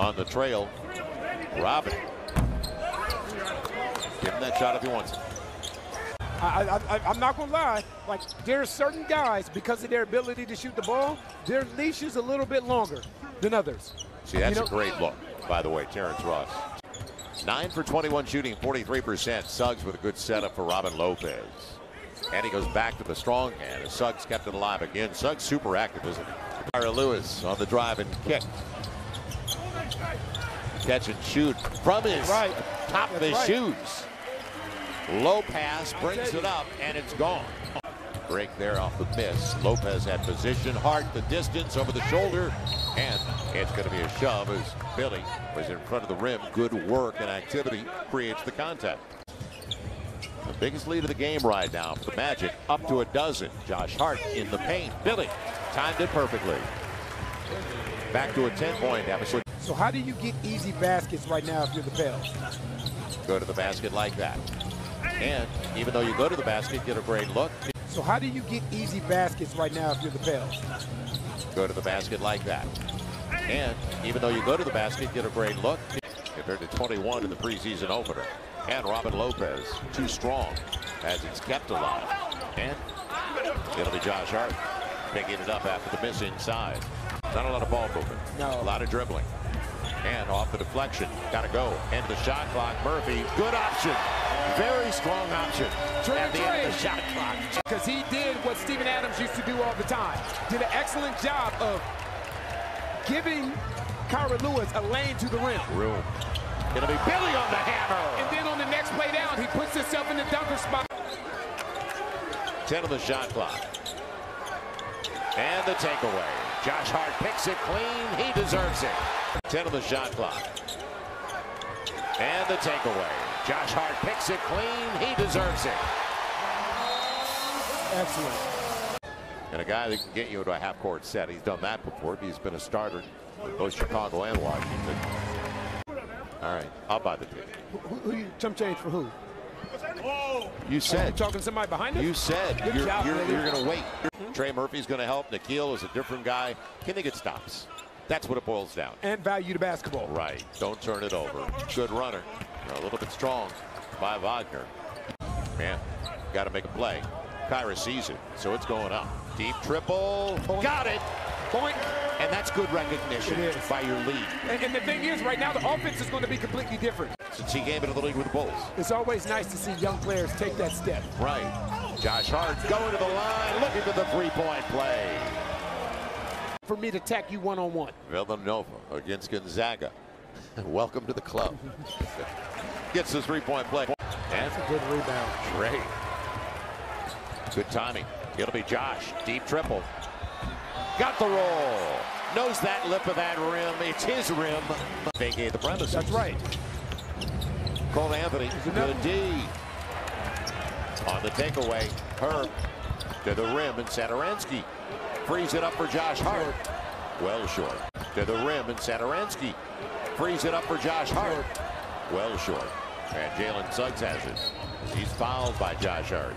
on the trail. Robin. Give him that shot if he wants it. I, I, I'm not gonna lie. Like there are certain guys because of their ability to shoot the ball, their leash is a little bit longer than others. See, that's You know- a great look, by the way, Terrence Ross. 9 for 21 shooting, 43%. Suggs with a good setup for Robin Lopez. And he goes back to the strong hand Suggs kept it alive again. Suggs super active, isn't he? Kira Lewis on the drive and kick. Catch and shoot from his Right. top of his right. shoes. Low pass, brings it up, and it's gone. Break there off the miss. Lopez had position, Hart the distance over the shoulder, and it's going to be a shove as Billy was in front of the rim. Good work and activity creates the contact. The biggest lead of the game right now for the Magic, up to a dozen. Josh Hart in the paint. Billy timed it perfectly. Back to a 10-point deficit. So how do you get easy baskets right now if you're the Pels? Go to the basket like that. And even though you go to the basket, get a great look. So how do you get easy baskets right now if you're the Pels? go to the basket like that. And even though you go to the basket, get a great look. Compared to 21 in the preseason opener. And Robin Lopez, too strong as it's kept alive. And it'll be Josh Hart picking it up after the miss inside. Not a lot of ball movement. No. A lot of dribbling. And off the deflection. Got to go. End the shot clock. Murphy, good option. Very strong option. Trey, At the end of the shot clock. Because he did what Steven Adams used to do all the time. Did an excellent job of giving Kira Lewis a lane to the rim. Room. It'll be Billy on the hammer. And then on the next play down, he puts himself in the dunker spot. 10 on the shot clock. And the takeaway. Josh Hart picks it clean. He deserves it. 10 on the shot clock. And the takeaway. Josh Hart picks it clean. He deserves it. Excellent. And a guy that can get you into a half-court set. He's done that before. He's been a starter in both Chicago and Washington. All right, I'll buy the ticket. Who, who you chump change for who? You You said talking to somebody behind us? You said Good you're, job, you're, you're going to wait. Mm-hmm. Trey Murphy's going to help. Nickeil is a different guy. Can they get stops? That's what it boils down. and value to basketball. Right. Don't turn it over. Good runner. A little bit strong by Wagner. Man, got to make a play. Kira sees it, so it's going up. Deep triple. Got it. Point. And that's good recognition by your lead. And, and the thing is, right now, the offense is going to be completely different. Since he came into the league with the Bulls. It's always nice to see young players take that step. Right. Josh Hart going to the line, looking for the three-point play. For me to attack you one-on-one. Villanova against Gonzaga. Welcome to the club. Gets the three-point play. And That's a Good rebound. Great. Good timing. It'll be Josh. Deep triple. Got the roll. Knows that lip of that rim. It's his rim. Vacate the premises. That's right. Cole Anthony to D. On the takeaway. Herb to the rim and Satoransky. Frees it up for Josh Hart. Well short. To the rim and Satoransky. Frees it up for Josh Hart. Well short. And Jalen Suggs has it. He's fouled by Josh Hart.